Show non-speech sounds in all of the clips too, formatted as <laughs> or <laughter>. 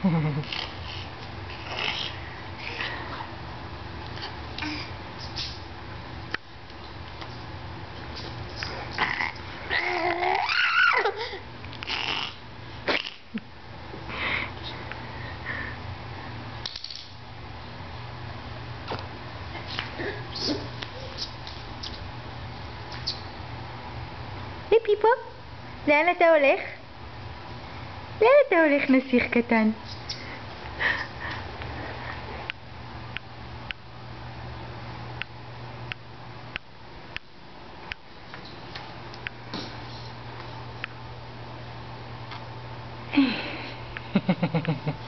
Hey people, zijn het al licht? לאן אתה הולך נסיך קטן? שלום. <laughs>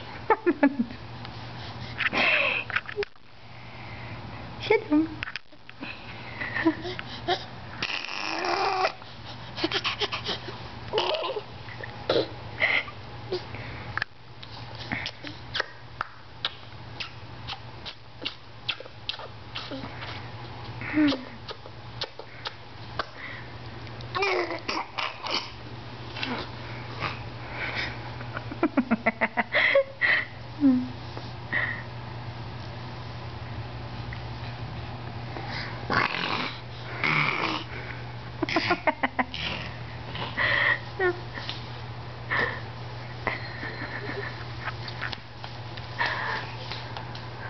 Shut him. Ha ha ha.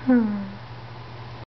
Hmm.